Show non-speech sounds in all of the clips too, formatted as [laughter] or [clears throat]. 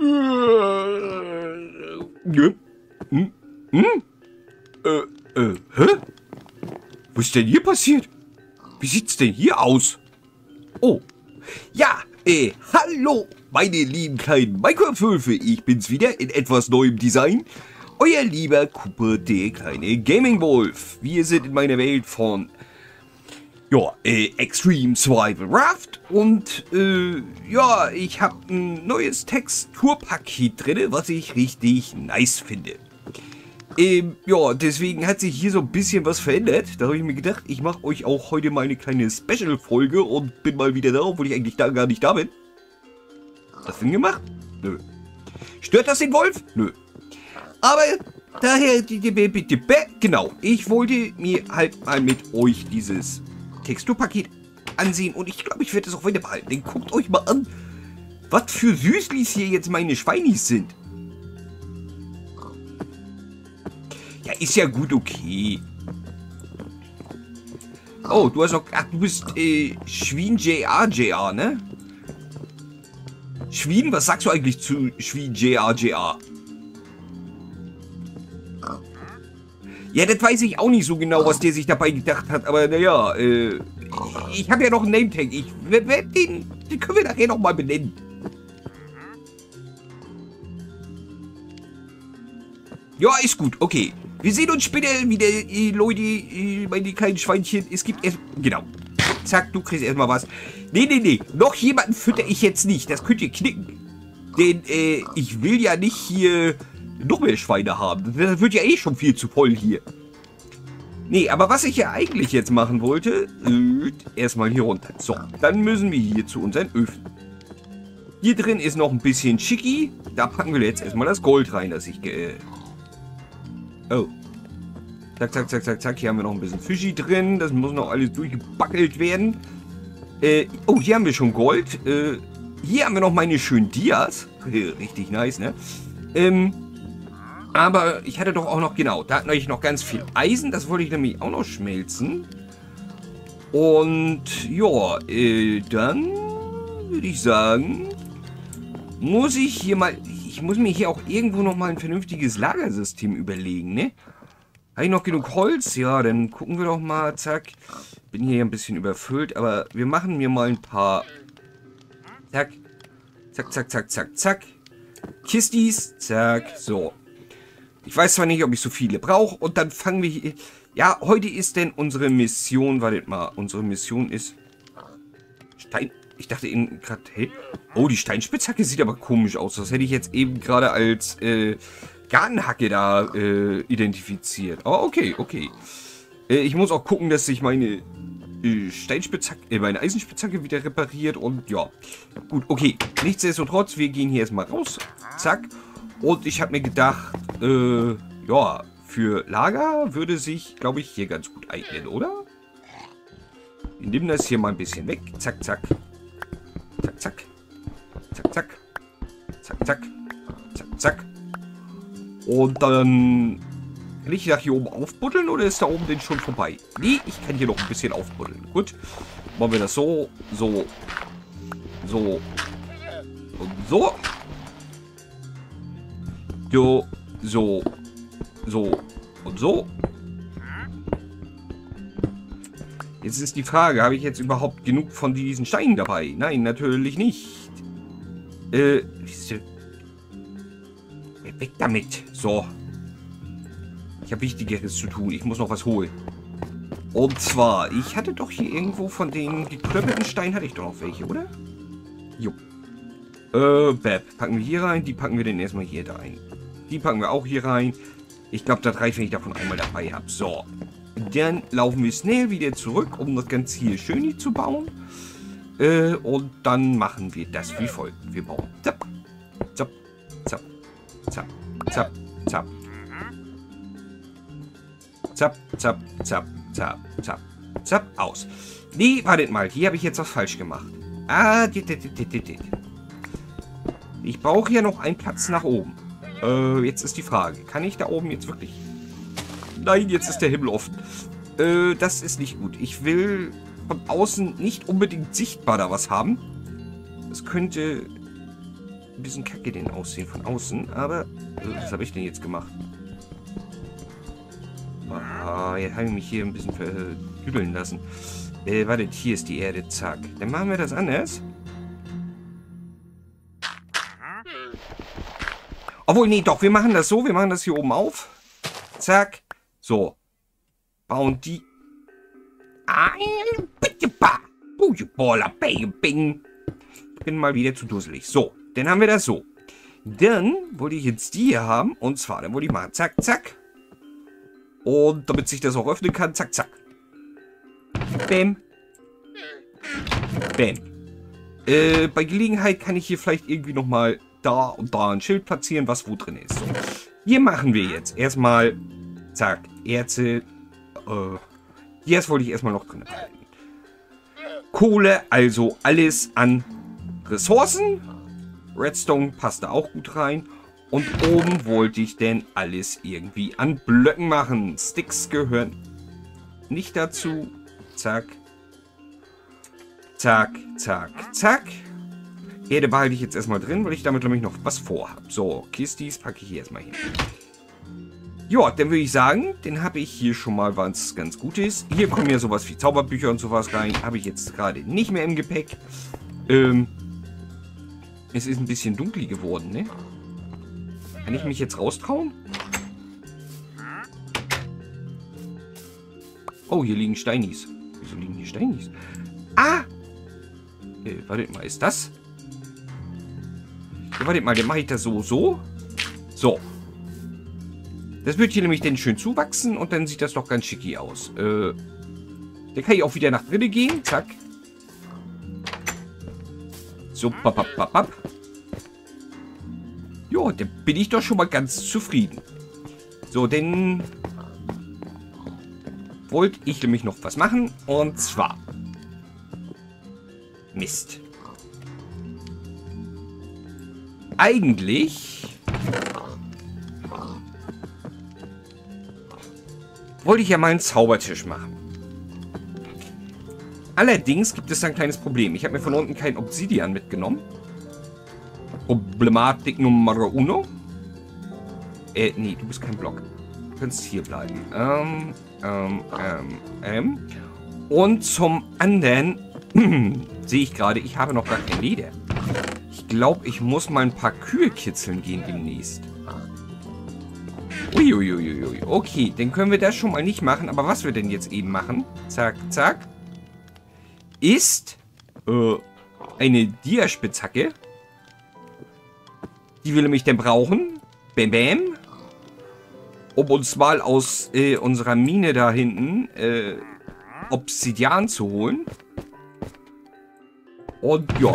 Hm? Hm? Äh, äh, hä? Was ist denn hier passiert? Wie sieht's denn hier aus? Oh, ja, äh, hallo, meine lieben kleinen Minecraft-Wölfe. Ich bin's wieder in etwas neuem Design. Euer lieber Cooper, der kleine Gaming-Wolf. Wir sind in meiner Welt von, ja, äh, Extreme Survival Raft. Und, äh, ja, ich habe ein neues Texturpaket drin, was ich richtig nice finde. Ähm, ja, deswegen hat sich hier so ein bisschen was verändert. Da habe ich mir gedacht, ich mache euch auch heute mal eine kleine Special-Folge und bin mal wieder da, obwohl ich eigentlich da gar nicht da bin. Hast du denn gemacht? Nö. Stört das den Wolf? Nö. Aber daher, genau, ich wollte mir halt mal mit euch dieses Texturpaket ansehen und ich glaube, ich werde es auch weiter behalten. Denn guckt euch mal an, was für Süßlis hier jetzt meine Schweinis sind. Ja, ist ja gut okay. Oh, du hast auch... Ach, du bist äh, Schwien JR JR, ne? Schwien, was sagst du eigentlich zu Schwien JR Ja, das weiß ich auch nicht so genau, was der sich dabei gedacht hat, aber naja, äh, ich habe ja noch einen Name-Tag. Ich, den, den können wir nachher nochmal benennen. Ja, ist gut, okay. Wir sehen uns später wieder, äh, Leute, äh, meine kleinen Schweinchen. Es gibt erst... Genau. Zack, du kriegst erstmal was. Nee, nee, nee. Noch jemanden fütter ich jetzt nicht. Das könnt ihr knicken. Denn, äh, ich will ja nicht hier noch mehr Schweine haben. Das wird ja eh schon viel zu voll hier. Nee, aber was ich ja eigentlich jetzt machen wollte, äh, erstmal hier runter. So, dann müssen wir hier zu unseren Öfen. Hier drin ist noch ein bisschen schicki. Da packen wir jetzt erstmal das Gold rein, das ich ge Oh. Zack, zack, zack, zack, zack. Hier haben wir noch ein bisschen Fischi drin. Das muss noch alles durchgebackelt werden. Äh, oh, hier haben wir schon Gold. Äh, hier haben wir noch meine schönen Dias. Richtig nice, ne? Ähm, aber ich hatte doch auch noch, genau, da hatten ich noch ganz viel Eisen. Das wollte ich nämlich auch noch schmelzen. Und, ja, äh, dann würde ich sagen, muss ich hier mal ich muss mir hier auch irgendwo noch mal ein vernünftiges Lagersystem überlegen, ne? Habe ich noch genug Holz? Ja, dann gucken wir doch mal. Zack. Bin hier ein bisschen überfüllt, aber wir machen mir mal ein paar... Zack. Zack, zack, zack, zack, zack. Kistis. Zack. So. Ich weiß zwar nicht, ob ich so viele brauche. Und dann fangen wir hier... Ja, heute ist denn unsere Mission... Wartet mal. Unsere Mission ist... Stein... Ich dachte eben gerade, hey, oh, die Steinspitzhacke sieht aber komisch aus. Das hätte ich jetzt eben gerade als äh, Gartenhacke da äh, identifiziert. Oh, okay, okay. Äh, ich muss auch gucken, dass sich meine äh, Steinspitzhacke, äh, meine Eisenspitzhacke wieder repariert und ja. Gut, okay. Nichtsdestotrotz, wir gehen hier erstmal raus. Zack. Und ich habe mir gedacht, äh, ja, für Lager würde sich, glaube ich, hier ganz gut eignen, oder? Wir nehmen das hier mal ein bisschen weg. Zack, zack. Zack, zack. Zack, zack. Zack, zack. Zack, zack. Und dann... Kann ich nach hier oben aufbuddeln oder ist da oben denn schon vorbei? Nee, ich kann hier noch ein bisschen aufbuddeln. Gut. Machen wir das so, so, so und so. So, so, so und so. Jetzt ist die Frage, habe ich jetzt überhaupt genug von diesen Steinen dabei? Nein, natürlich nicht. Äh, weg damit. So. Ich habe Wichtigeres zu tun. Ich muss noch was holen. Und zwar, ich hatte doch hier irgendwo von den geklöppelten Steinen, hatte ich doch noch welche, oder? Jo. Äh, Beb, packen wir hier rein. Die packen wir dann erstmal hier rein. Die packen wir auch hier rein. Ich glaube, das reicht, wenn ich davon einmal dabei habe. So. Dann laufen wir schnell wieder zurück, um das Ganze hier schön zu bauen. Äh, und dann machen wir das wie folgt. Wir bauen zapp, zapp, zapp, zapp, zapp, zapp. Zapp, zapp, zapp, zapp, zapp, zapp, aus. Nee, wartet mal, hier habe ich jetzt was falsch gemacht. Ah, dit, dit, dit, dit, dit. Ich brauche ja noch einen Platz nach oben. Äh, jetzt ist die Frage, kann ich da oben jetzt wirklich Nein, jetzt ist der Himmel offen. Äh, das ist nicht gut. Ich will von außen nicht unbedingt sichtbar da was haben. Das könnte ein bisschen kacke den aussehen von außen, aber äh, was habe ich denn jetzt gemacht? Ah, jetzt habe ich mich hier ein bisschen verdübeln lassen. Äh, wartet, hier ist die Erde, zack. Dann machen wir das anders. Obwohl, nee, doch, wir machen das so. Wir machen das hier oben auf. Zack. So. Bauen die... Ein... Bin mal wieder zu dusselig. So, dann haben wir das so. Dann wollte ich jetzt die hier haben. Und zwar, dann wollte ich mal zack, zack. Und damit sich das auch öffnen kann, zack, zack. Bäm. Bäm. Äh, bei Gelegenheit kann ich hier vielleicht irgendwie nochmal da und da ein Schild platzieren, was wo drin ist. Hier machen wir jetzt erstmal, zack, Erze. Äh, jetzt wollte ich erstmal noch drin behalten. Kohle, also alles an Ressourcen. Redstone passt da auch gut rein. Und oben wollte ich denn alles irgendwie an Blöcken machen. Sticks gehören nicht dazu. Zack. Zack, zack, zack. Erde behalte ich jetzt erstmal drin, weil ich damit nämlich noch was vorhabe. So, Kistis packe ich hier erstmal hin. Ja, dann würde ich sagen, dann habe ich hier schon mal was ganz Gutes. Hier kommen ja sowas wie Zauberbücher und sowas rein. Habe ich jetzt gerade nicht mehr im Gepäck. Ähm, es ist ein bisschen dunkel geworden, ne? Kann ich mich jetzt raustrauen? Oh, hier liegen Steinis. Wieso liegen hier Steinis? Ah! Äh, wartet mal, ist das? Ja, wartet mal, dann mache ich das so, so. So. Das wird hier nämlich dann schön zuwachsen und dann sieht das doch ganz schicki aus. Äh, dann kann ich auch wieder nach drinnen gehen. Zack. So, papp, papp, papp, papp. Ja, dann bin ich doch schon mal ganz zufrieden. So, denn wollte ich nämlich noch was machen. Und zwar... Mist. Eigentlich... Wollte ich ja mal einen Zaubertisch machen. Allerdings gibt es ein kleines Problem. Ich habe mir von unten kein Obsidian mitgenommen. Problematik Nummer uno. Äh, nee, du bist kein Block. Du kannst hier bleiben. Ähm, ähm, ähm, ähm. Und zum anderen [clears throat] sehe ich gerade, ich habe noch gar kein Leder. Ich glaube, ich muss mal ein paar Kühe kitzeln gehen demnächst. Uiuiuiui. Okay, dann können wir das schon mal nicht machen. Aber was wir denn jetzt eben machen, zack, zack, ist äh, eine Diaspitzhacke. Die will nämlich dann brauchen. Bam, bam. Um uns mal aus äh, unserer Mine da hinten äh, Obsidian zu holen. Und ja.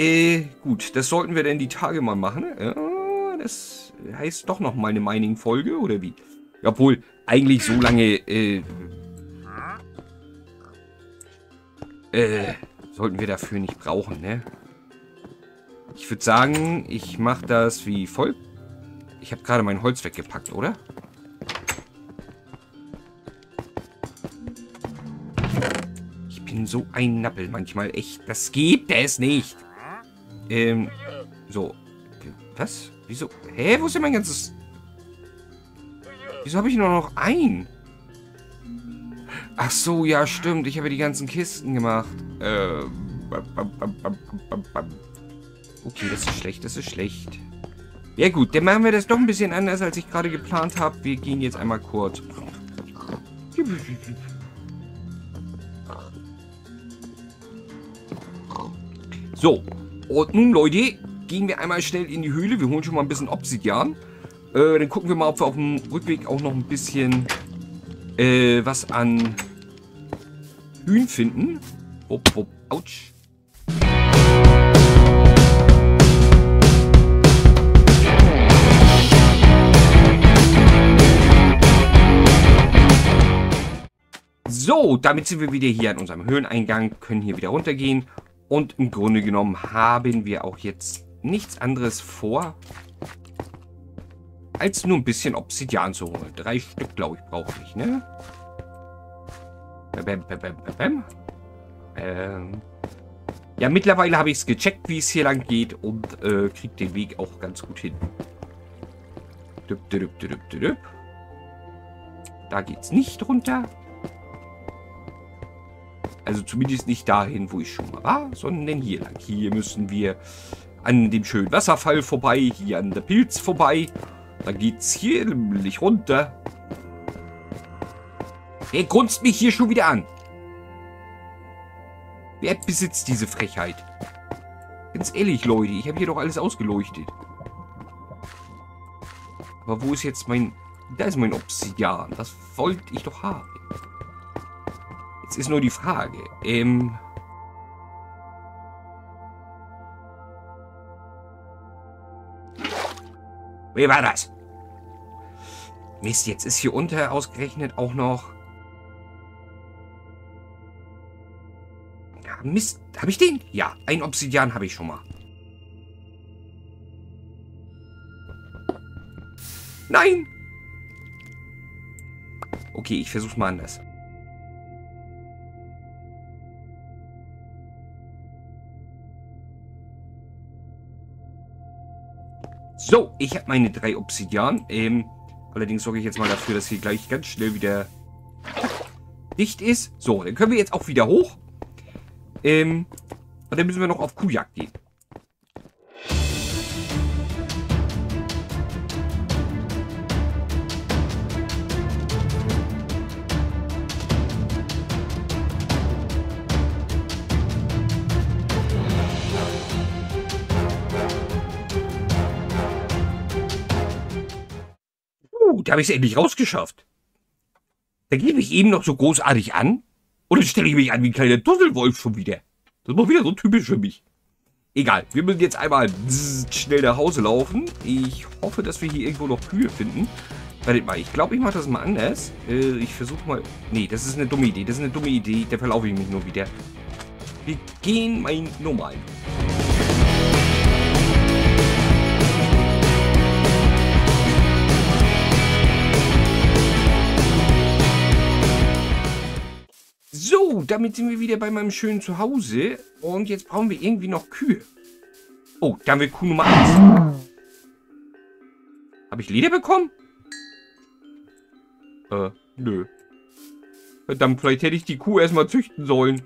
Äh, gut, das sollten wir denn die Tage mal machen. Ja, das heißt doch noch mal eine Mining-Folge, oder wie? Obwohl, eigentlich so lange, äh, äh, sollten wir dafür nicht brauchen, ne? Ich würde sagen, ich mache das wie folgt. Ich habe gerade mein Holz weggepackt, oder? Ich bin so ein Nappel manchmal. Echt, das gibt es nicht. Ähm, so. Was? Wieso? Hä, wo ist denn mein ganzes... Wieso habe ich nur noch ein? Ach so, ja, stimmt. Ich habe die ganzen Kisten gemacht. Äh, Okay, das ist schlecht, das ist schlecht. Ja gut, dann machen wir das doch ein bisschen anders, als ich gerade geplant habe. Wir gehen jetzt einmal kurz. So, und nun Leute, gehen wir einmal schnell in die Höhle. Wir holen schon mal ein bisschen Obsidian. Äh, dann gucken wir mal, ob wir auf dem Rückweg auch noch ein bisschen äh, was an Hühn finden. Wupp, wupp, ouch. So, damit sind wir wieder hier an unserem Höhleneingang, können hier wieder runtergehen. Und im Grunde genommen haben wir auch jetzt nichts anderes vor, als nur ein bisschen Obsidian zu holen. Drei Stück, glaube ich, brauche ich, ne? Bam, bam, bam, bam. Ähm. Ja, mittlerweile habe ich es gecheckt, wie es hier lang geht und äh, kriege den Weg auch ganz gut hin. Düpp, düpp, düpp, düpp. Da geht's nicht runter. Also zumindest nicht dahin, wo ich schon mal war, sondern hier lang. Hier müssen wir an dem schönen Wasserfall vorbei, hier an der Pilz vorbei. Dann geht's hier nämlich runter. Wer grunzt mich hier schon wieder an? Wer besitzt diese Frechheit? Ganz ehrlich, Leute, ich habe hier doch alles ausgeleuchtet. Aber wo ist jetzt mein... Da ist mein Obsidian. Das wollte ich doch haben. Jetzt ist nur die Frage. Ähm... Wie war das? Mist, jetzt ist hier unter ausgerechnet auch noch... Ja, Mist, habe ich den? Ja, ein Obsidian habe ich schon mal. Nein! Okay, ich versuch's mal anders. So, ich habe meine drei Obsidian. Ähm, allerdings sorge ich jetzt mal dafür, dass hier gleich ganz schnell wieder dicht ist. So, dann können wir jetzt auch wieder hoch. Ähm, und dann müssen wir noch auf Kuhjagd gehen. Da habe ich es endlich rausgeschafft. Da gebe ich eben noch so großartig an. Und stelle ich mich an wie ein kleiner Dusselwolf schon wieder. Das mal wieder so typisch für mich. Egal, wir müssen jetzt einmal schnell nach Hause laufen. Ich hoffe, dass wir hier irgendwo noch Kühe finden. Wartet mal, ich glaube, ich mache das mal anders. Äh, ich versuche mal... Nee, das ist eine dumme Idee. Das ist eine dumme Idee. Da verlaufe ich mich nur wieder. Wir gehen mein normalen. So, damit sind wir wieder bei meinem schönen Zuhause. Und jetzt brauchen wir irgendwie noch Kühe. Oh, da haben wir Kuh Nummer 1. Habe ich Leder bekommen? Äh, nö. Verdammt, vielleicht hätte ich die Kuh erstmal züchten sollen.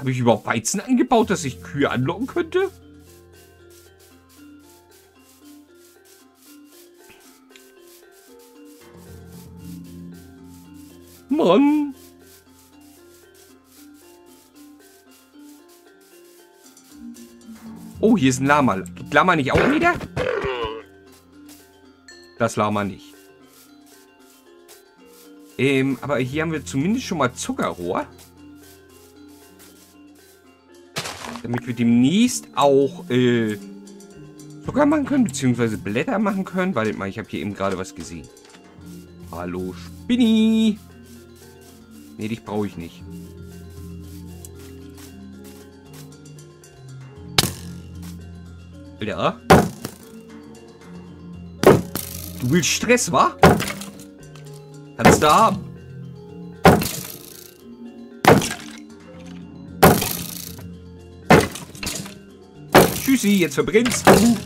Habe ich überhaupt Weizen angebaut, dass ich Kühe anlocken könnte? Mann. Oh, hier ist ein Lama. Gibt Lama nicht auch wieder? Das Lama nicht. Ähm, aber hier haben wir zumindest schon mal Zuckerrohr. Damit wir demnächst auch äh, Zucker machen können, beziehungsweise Blätter machen können. Wartet mal, ich habe hier eben gerade was gesehen. Hallo, Spinni. Nee, dich brauche ich nicht. Alter. Du willst Stress, wa? Kannst du haben. Tschüssi, jetzt verbrennst du.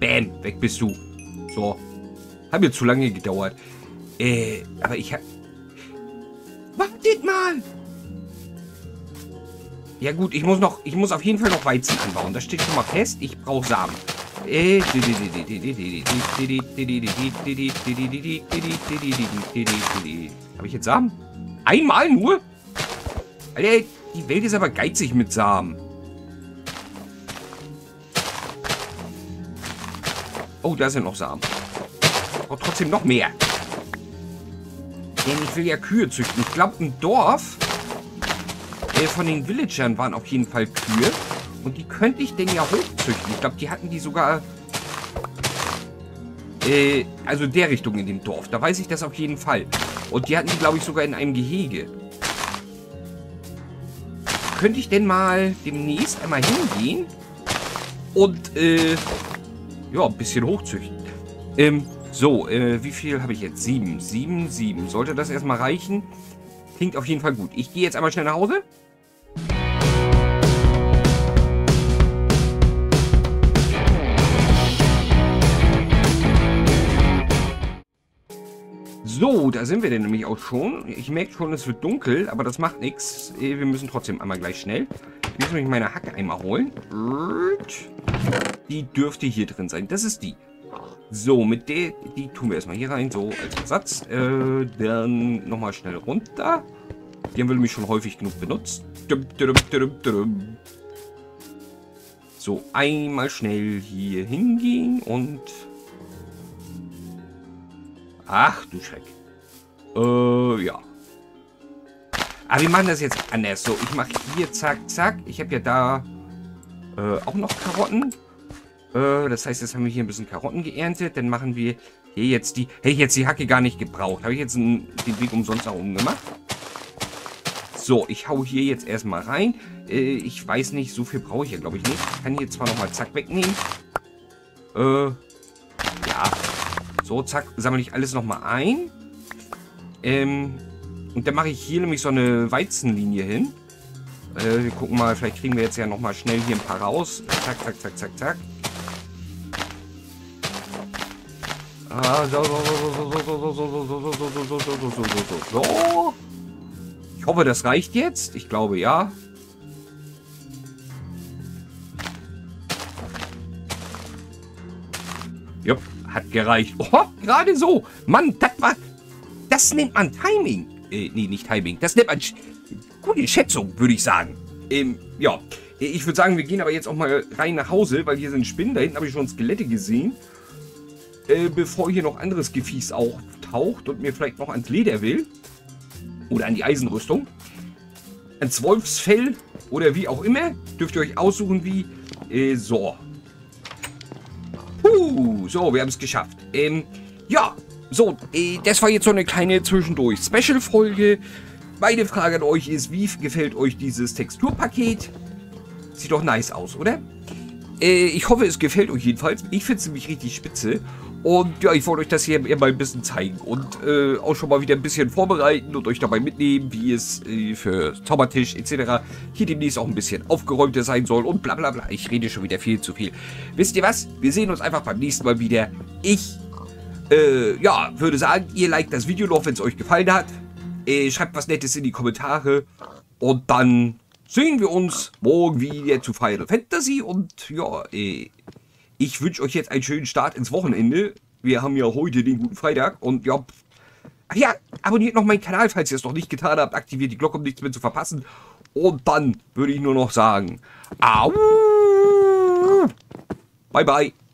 Bam, weg bist du. So. Hat mir zu lange gedauert. Äh, aber ich hab... Wartet mal! Ja gut, ich muss noch, ich muss auf jeden Fall noch Weizen anbauen. Das steht schon mal fest. Ich brauche Samen. Äh, Habe ich jetzt Samen? Einmal nur? Alter, die Welt ist aber geizig mit Samen. Oh, da sind noch Samen. Brauche trotzdem noch mehr. Denn ich will ja Kühe züchten. Ich glaube, ein Dorf äh, von den Villagern waren auf jeden Fall Kühe. Und die könnte ich denn ja hochzüchten. Ich glaube, die hatten die sogar... Äh, also der Richtung in dem Dorf. Da weiß ich das auf jeden Fall. Und die hatten die, glaube ich, sogar in einem Gehege. Könnte ich denn mal demnächst einmal hingehen und, äh, ja, ein bisschen hochzüchten. Ähm, so, äh, wie viel habe ich jetzt? Sieben. Sieben, sieben. Sollte das erstmal reichen? Klingt auf jeden Fall gut. Ich gehe jetzt einmal schnell nach Hause. So, da sind wir denn nämlich auch schon. Ich merke schon, es wird dunkel, aber das macht nichts. Wir müssen trotzdem einmal gleich schnell. Ich muss nämlich meine Hacke einmal holen. Die dürfte hier drin sein. Das ist die. So, mit der, die tun wir erstmal hier rein, so als Ersatz. Äh, dann nochmal schnell runter. Die haben wir nämlich schon häufig genug benutzt. So, einmal schnell hier hingehen und... Ach, du Schreck. Äh, ja. Aber wir machen das jetzt anders. So, ich mache hier zack, zack. Ich habe ja da äh, auch noch Karotten. Äh, das heißt, jetzt haben wir hier ein bisschen Karotten geerntet. Dann machen wir hier jetzt die... Hätte ich jetzt die Hacke gar nicht gebraucht. Habe ich jetzt einen, den Weg umsonst nach oben gemacht. So, ich hau hier jetzt erstmal rein. Äh, ich weiß nicht, so viel brauche ich ja, glaube ich, nicht. Ich kann hier zwar nochmal zack wegnehmen. Äh. So, zack, sammle ich alles nochmal ein. Ähm, und dann mache ich hier nämlich so eine Weizenlinie hin. Äh, wir gucken mal, vielleicht kriegen wir jetzt ja nochmal schnell hier ein paar raus. Zack, zack, zack, zack, zack. Ah, so, so, so, so, so, so, so, so, so, so, so, so, so, so, so, so. Ich hoffe, das reicht jetzt. Ich glaube, ja. Hat gereicht. Oh, gerade so. Mann, das war... Das nennt man Timing. Äh, nee, nicht Timing. Das nennt man... Gute Schätzung, würde ich sagen. Ähm, ja. Ich würde sagen, wir gehen aber jetzt auch mal rein nach Hause, weil hier sind Spinnen. Da hinten habe ich schon Skelette gesehen. Äh, bevor hier noch anderes Gefies auftaucht und mir vielleicht noch ans Leder will. Oder an die Eisenrüstung. Ans Wolfsfell oder wie auch immer. Dürft ihr euch aussuchen wie. Äh, so. So, wir haben es geschafft. Ähm, ja, so, äh, das war jetzt so eine kleine Zwischendurch-Special-Folge. Meine Frage an euch ist, wie gefällt euch dieses Texturpaket? Sieht doch nice aus, oder? Äh, ich hoffe, es gefällt euch jedenfalls. Ich finde es nämlich richtig spitze. Und ja, ich wollte euch das hier mal ein bisschen zeigen und äh, auch schon mal wieder ein bisschen vorbereiten und euch dabei mitnehmen, wie es äh, für Zaubertisch etc. hier demnächst auch ein bisschen aufgeräumter sein soll und bla bla bla. Ich rede schon wieder viel zu viel. Wisst ihr was? Wir sehen uns einfach beim nächsten Mal wieder. Ich, äh, ja, würde sagen, ihr liked das Video noch, wenn es euch gefallen hat. Äh, schreibt was Nettes in die Kommentare und dann sehen wir uns morgen wieder zu Final Fantasy und ja, äh, ich wünsche euch jetzt einen schönen Start ins Wochenende. Wir haben ja heute den guten Freitag und ja. Ja, abonniert noch meinen Kanal, falls ihr es noch nicht getan habt. Aktiviert die Glocke, um nichts mehr zu verpassen. Und dann würde ich nur noch sagen: Au! Bye, bye.